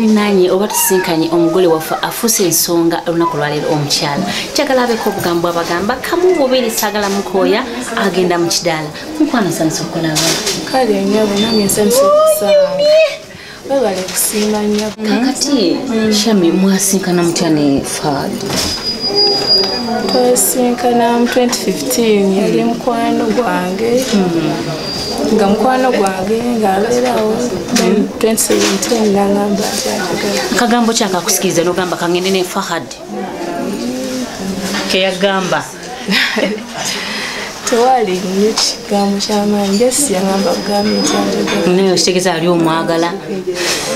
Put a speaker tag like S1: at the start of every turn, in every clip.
S1: tuninanye oba tusinkanye omugole waffe afuuse ensonga olunaku lwaleero omukyala. Kyagala abeko obugambo abagamba kamu bubiri saagala mukooya agenda mu kidaala. Mukwano sanisa okukolaba
S2: kale nyabo nange nsanyusa okusanga webale kusiima nnyabo.
S1: Kakati shami mwasinkana mutya ne faad
S2: twasinkana mu 2015 yali mukwano gwange. Nga mukwano gwange ng'abeerawo 2017 nagamba
S1: kagambo kyakakusikiriza nogamba kangende ne fahad. Keyagamba.
S2: Tewali nnyo kigambo kyamaanyi jesi yagamba atagala
S1: naye okitegeeza ali omwagala.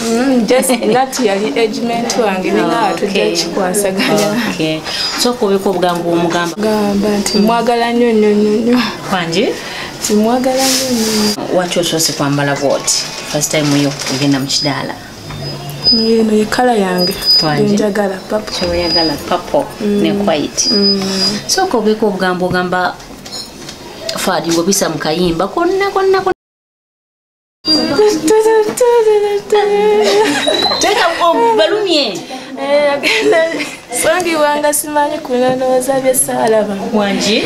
S2: Mm, just nati yali agement wange ninga atujja kikwasaganya.
S1: Okay. Sooka obeka obugambo omugamba
S2: gamba nti mwagala nnyo nnyo nnyo nnyo.
S1: Kwanje?
S2: Nti mwagala nnyo nnyo
S1: waki osoose kwambala bwoti? First time yo ogenda mu kidaala.
S2: Eno ye kala yange. Enjagala papa
S1: kyoyagala papo ne white. Sooka obeka obugambo ogamba faadi ngobisa mu kayimba konna konna konna. teeka balumye
S2: sangibwanga simanyi kunonooza byesaalaba
S1: wangi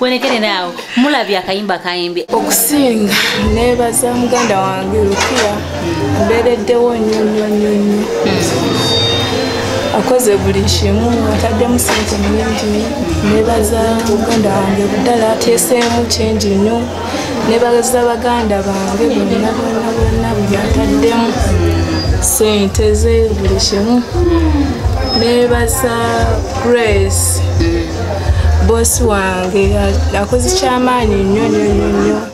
S1: wenekereraawo mulabye akayimba kayimbye
S2: okusinga nebaza muganda wange lukiya mbeereddewo nnyo nnyo nnyo akoze buli kimu ataddemu sente nyingi nebaza muganda wange buddala ateeseemu kingi nnyo. Nebaza baganda bange bonna bonna bonna buli ataddemu sente ze buli kimu. Nebaza grace bosi wange akoze kyamaanyi nnyo nnyo nnyo nnyo